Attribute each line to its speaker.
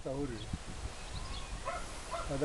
Speaker 1: Questa ora. Ma